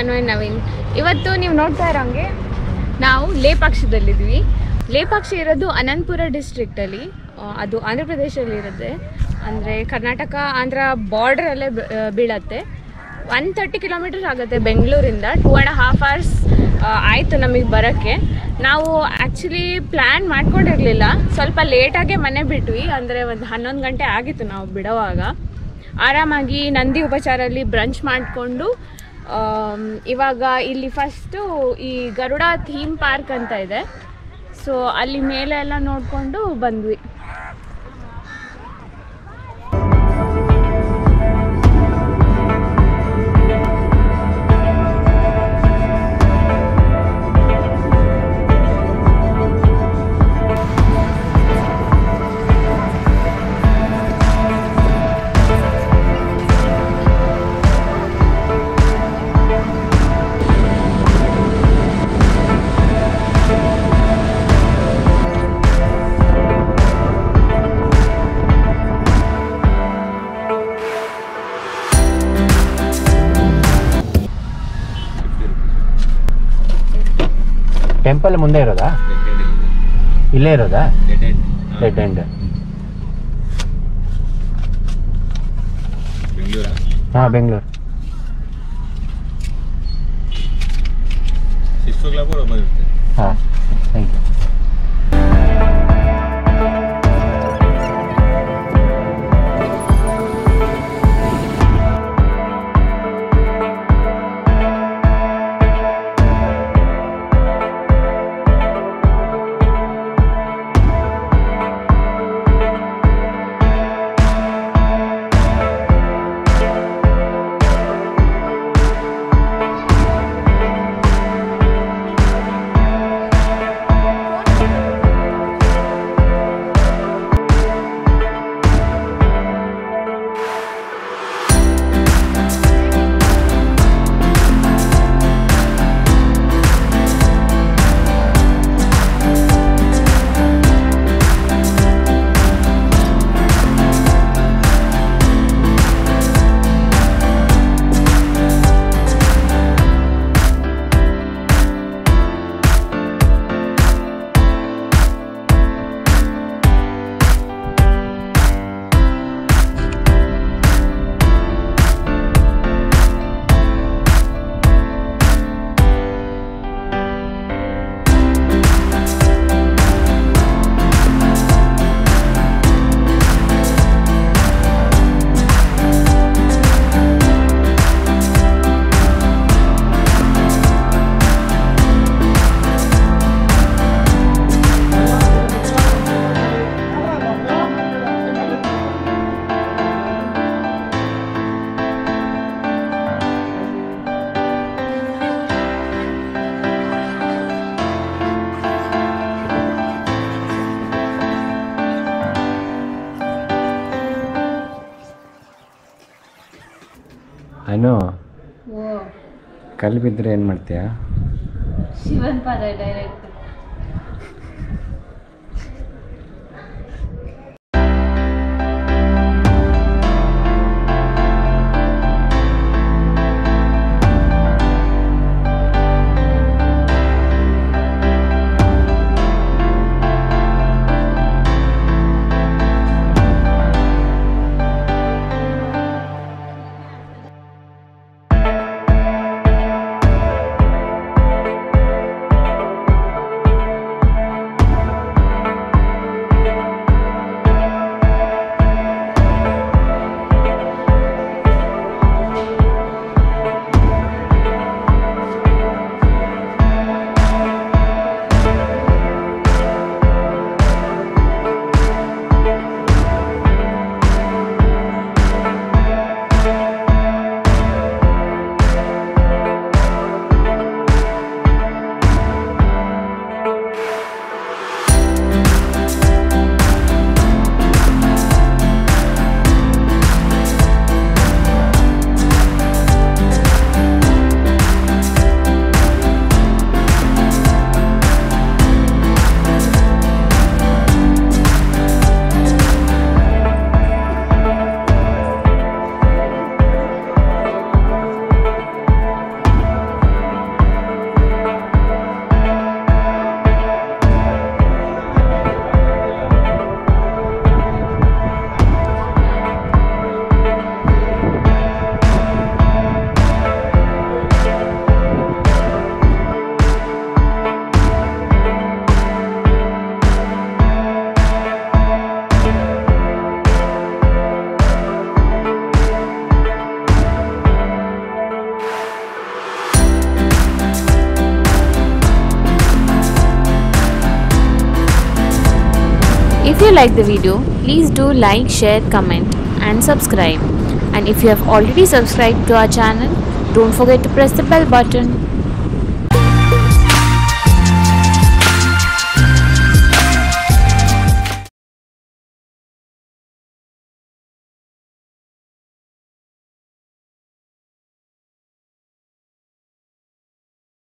ಅನ್ವಯ್ ನವೀನ್ ಇವತ್ತು ನೀವು ನೋಡ್ತಾ ಇರೋಂಗೆ ನಾವು ಲೇಪಾಕ್ಷದಲ್ಲಿದ್ವಿ ಲೇಪಾಕ್ಷಿ ಇರೋದು ಅನಂತಪುರ ಡಿಸ್ಟ್ರಿಕ್ಟಲ್ಲಿ ಅದು ಆಂಧ್ರ ಪ್ರದೇಶದಲ್ಲಿ ಇರುತ್ತೆ. ಅಂದರೆ ಕರ್ನಾಟಕ, ಆಂಧ್ರ ಬಾರ್ಡ್ರಲ್ಲೇ ಬೀಳತ್ತೆ. ಒನ್ ತರ್ಟಿ ಕಿಲೋಮೀಟರ್ ಆಗುತ್ತೆ ಬೆಂಗಳೂರಿಂದ. ಟೂ ಆ್ಯಂಡ್ ಹಾಫ್ ಅವರ್ಸ್ ಆಯಿತು ನಮಗೆ ಬರೋಕ್ಕೆ. ನಾವು ಆ್ಯಕ್ಚುಲಿ ಪ್ಲ್ಯಾನ್ ಮಾಡ್ಕೊಂಡಿರಲಿಲ್ಲ. ಸ್ವಲ್ಪ ಲೇಟಾಗೆ ಮನೆ ಬಿಟ್ವಿ. ಅಂದರೆ ಒಂದು ಹನ್ನೊಂದು ಗಂಟೆ ಆಗಿತ್ತು ನಾವು ಬಿಡೋವಾಗ. ಆರಾಮಾಗಿ ನಂದಿ ಉಪಚಾರಲ್ಲಿ ಬ್ರಂಚ್ ಮಾಡಿಕೊಂಡು ಇವಾಗ ಇಲ್ಲಿ ಫಸ್ಟು ಈ ಗರುಡ ಥೀಮ್ ಪಾರ್ಕ್ ಅಂತ ಇದೆ. ಸೊ ಅಲ್ಲಿ ಮೇಲೆ ಎಲ್ಲ ನೋಡಿಕೊಂಡು ಬಂದ್ವಿ. ಟೆಂಪಲ್ ಮುಂದೆ ಇರೋದಾ? ಇಲ್ಲೇ ಇರೋದಾ? ಡೆಡ್ ಎಂಡ್ ಹಾ. ಬೆಂಗಳೂರು? ಸಿಕ್ಸ್ ಓ ಕ್ಲಾಕ್ ಹಾಂ ಥ್ಯಾಂಕ್ ಯು ಅನು ಕಲ್ಲು ಬಿದ್ದರೆ ಏನು ಮಾಡ್ತೀಯಾ? ಶಿವನ್ ಪಾದ direct If you like the video, please do like, share, comment, and subscribe. And if you have already subscribed to our channel, don't forget to press the bell button.